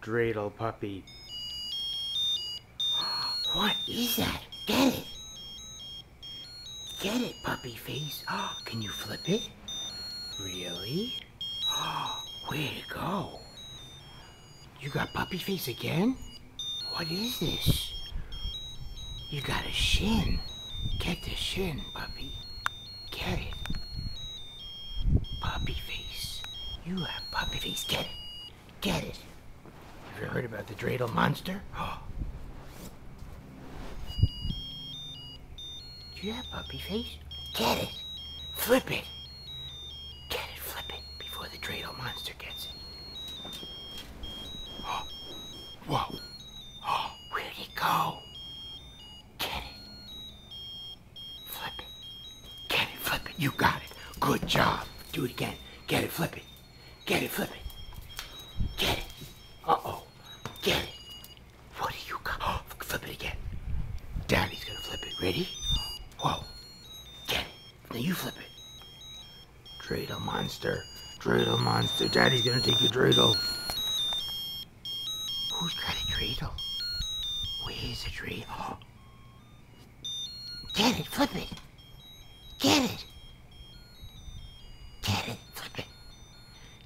dreidel puppy. What is that? Get it. Get it, puppy face. Can you flip it? Really? Way to go. You got puppy face again? What is this? You got a shin. Get the shin, puppy. Get it. Puppy face. You have puppy face. Get it. Get it. You heard about the dreidel monster? Do you have puppy face? Get it. Flip it. Get it, flip it before the dreidel monster gets it. Whoa. Oh, where'd it go? Get it. Flip it. Get it, flip it. You got it. Good job. Do it again. Get it, flip it. Get it, flip it. Get it. Uh-oh. Get it. What do you flip it again. Daddy's gonna flip it. Ready? Whoa. Get it. Now you flip it. Dreidel monster. Dreidel monster. Daddy's gonna take your dreidel. Who's got a dreidel? Where's the dreidel? Get it, flip it. Get it. Get it, flip it.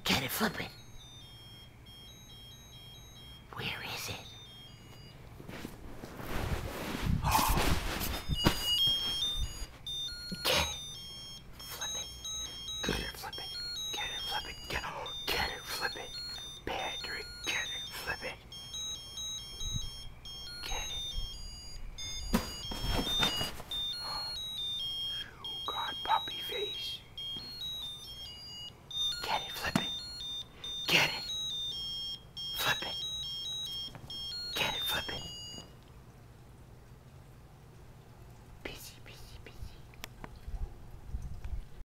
Get it, flip it.